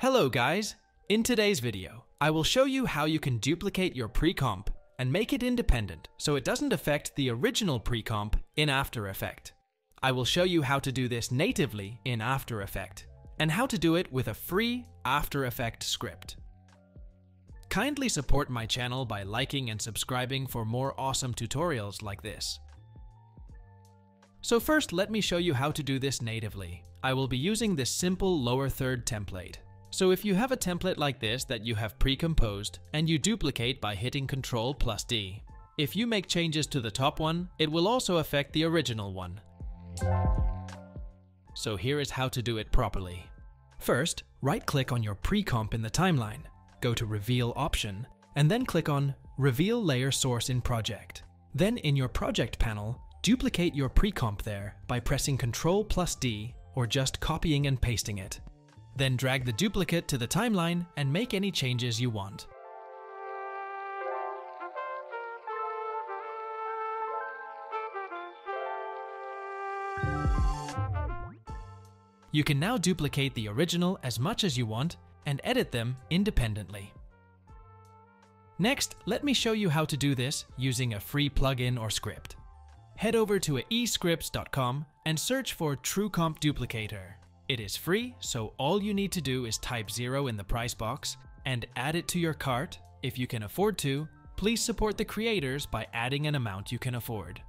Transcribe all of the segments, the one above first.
Hello guys! In today's video, I will show you how you can duplicate your pre-comp and make it independent so it doesn't affect the original pre-comp in After Effects. I will show you how to do this natively in After Effects and how to do it with a free After Effects script. Kindly support my channel by liking and subscribing for more awesome tutorials like this. So first, let me show you how to do this natively. I will be using this simple lower third template. So if you have a template like this that you have pre-composed, and you duplicate by hitting Ctrl plus D. If you make changes to the top one, it will also affect the original one. So here is how to do it properly. First, right-click on your pre-comp in the timeline, go to Reveal option, and then click on Reveal Layer Source in Project. Then in your Project panel, Duplicate your pre-comp there by pressing Ctrl plus D or just copying and pasting it. Then drag the duplicate to the timeline and make any changes you want. You can now duplicate the original as much as you want and edit them independently. Next, let me show you how to do this using a free plugin or script head over to aescripts.com and search for TrueComp Duplicator. It is free, so all you need to do is type 0 in the price box and add it to your cart. If you can afford to, please support the creators by adding an amount you can afford.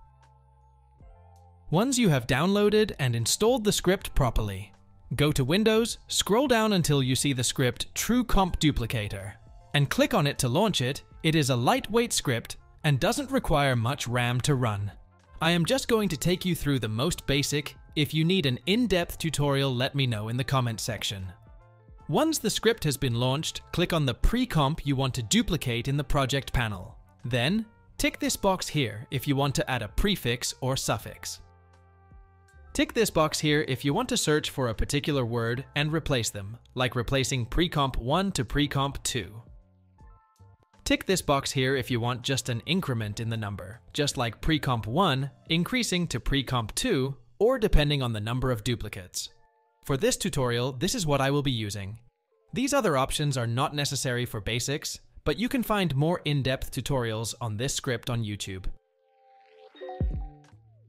Once you have downloaded and installed the script properly, go to Windows, scroll down until you see the script True Comp Duplicator, and click on it to launch it. It is a lightweight script and doesn't require much RAM to run. I am just going to take you through the most basic. If you need an in-depth tutorial, let me know in the comment section. Once the script has been launched, click on the pre-comp you want to duplicate in the project panel. Then, tick this box here if you want to add a prefix or suffix. Tick this box here if you want to search for a particular word and replace them, like replacing precomp 1 to precomp 2. Tick this box here if you want just an increment in the number, just like precomp 1 increasing to precomp 2, or depending on the number of duplicates. For this tutorial, this is what I will be using. These other options are not necessary for basics, but you can find more in-depth tutorials on this script on YouTube.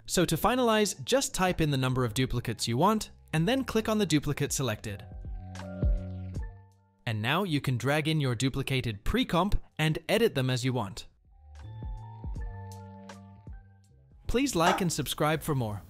So to finalize, just type in the number of duplicates you want, and then click on the duplicate selected. And now you can drag in your duplicated pre-comp and edit them as you want. Please like and subscribe for more.